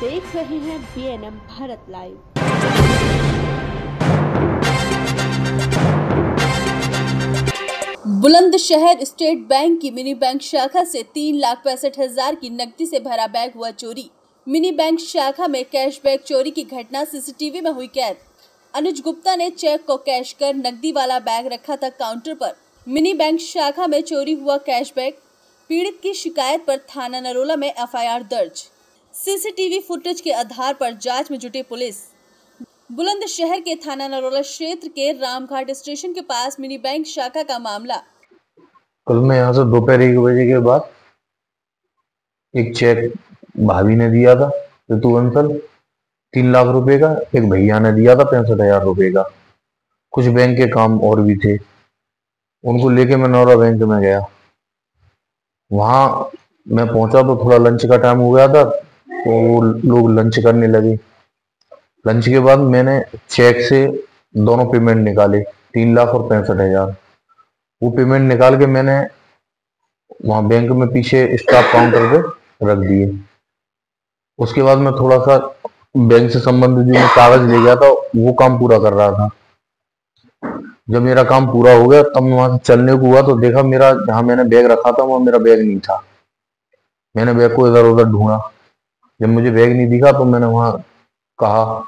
देख रहे हैं BNM Bharat live Bulandshahr state bank की मिनी बैंक शाखा से तीन लाख पैंसठ हज़ार की नकदी से भरा बैग हुआ चोरी। मिनी बैंक शाखा में कैश बैग चोरी की घटना सीसीटीवी में हुई कैद। अनुज गुप्ता ने चेक को कैश कर नकदी वाला बैग रखा था काउंटर पर। मिनी बैंक शाखा में चोरी हुआ कैश बैग। पीड़ित की शिकायत पर थाना नरोला में एफआईआर दर्ज। सीसीटीवी फुटेज के आधार पर जाँच में जुटी पुलिस। बुलंदशहर के थाना नरोला क्षेत्र के रामघाट स्टेशन के पास मिनी बैंक शाखा का मामला। कल मैं यहाँ से दोपहर एक बजे के बाद एक चेक भाभी ने दिया था, ऋतु बंसल तीन लाख रुपए का, एक भैया ने दिया था, पैंसठ हज़ार रुपए का। कुछ बैंक के काम और भी थे। उनको लेके मैं नौरा बैंक में गया। वहाँ मैं पहुँचा तो थोड़ा लंच का टाइम हो गया था तो वो लोग लंच करने लगे। लंच के बाद मैंने चेक से दोनों पेमेंट निकाले। तीन लाख और पैंसठ हज़ार। वो पेमेंट निकाल के मैंने वहाँ बैंक में पीछे स्टाफ काउंटर पे रख दिए। उसके बाद मैं थोड़ा सा बैंक से संबंधित जो मैं कागज़ ले गया था, वो काम पूरा कर रहा था। जब मेरा काम पूरा हो गया, तब वहाँ से चलने को हुआ तो देखा मेरा जहाँ मैंने बैग रखा था, वहाँ मेरा बैग नहीं था। मैंने बैग को इधर उधर ढूंढा। जब मुझे बैग नहीं दिखा तो मैंने वहाँ कहा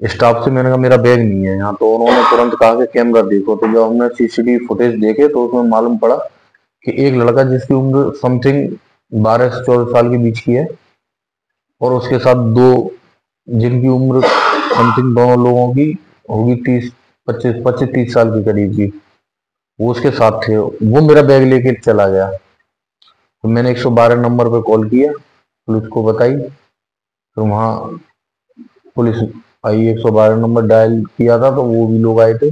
स्टाफ से मैंने कहा, मेरा बैग नहीं है यहाँ। तो उन्होंने तुरंत कहा कि कैमरा देखो। तो जब हमने सीसीटीवी फुटेज देखे तो उसमें मालूम पड़ा कि एक लड़का जिसकी उम्र समथिंग बारह से चौदह साल के बीच की है और उसके साथ दो, जिनकी उम्र समथिंग दोनों लोगों की होगी तीस, पच्चीस पच्चीस, तीस साल के करीब की, वो उसके साथ थे। वो मेरा बैग लेके चला गया। तो मैंने 112 नंबर पे कॉल किया। पुलिस को बताई। फिर वहाँ पुलिस आई 112 नंबर डायल किया था तो वो भी लोग आए थे।